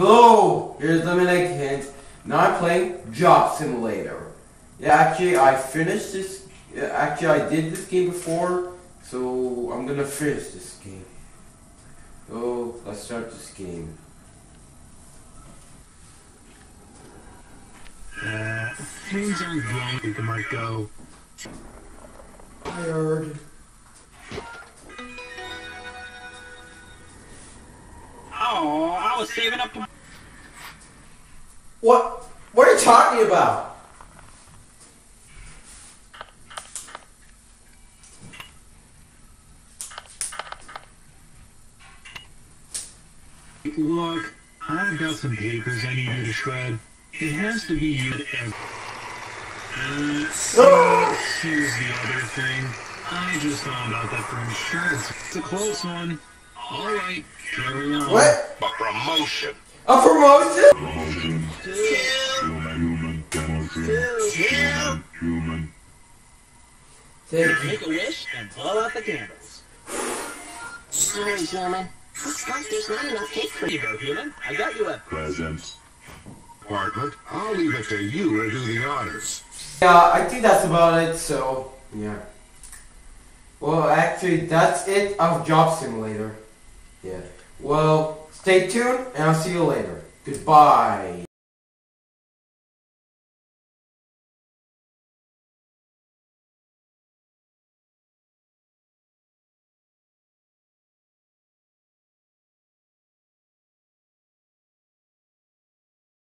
Hello, here's Dominic Hint. Now I'm playing Job Simulator. Yeah, actually I finished this, actually I did this game before, so I'm gonna finish this game. So, let's start this game. Uh, things aren't going. We might go. Tired. I was saving up to. What? What are you talking about? Look, I've got some papers I need you to shred. It has to be you and... Uh, so, here's the other thing. I just found out that for insurance, it's a close one. Alright, carry on. What? A promotion. A promotion? Human, human, human. Thank you. Make a wish and blow out the candles. Sorry, human. Looks like there's not enough cake for Here you. you go, human. I got you a. Presents. Bartlett, I'll leave it to you to do the honors. Yeah, I think that's about it, so, yeah. Well, actually, that's it of Job Simulator. Well, stay tuned, and I'll see you later. Goodbye.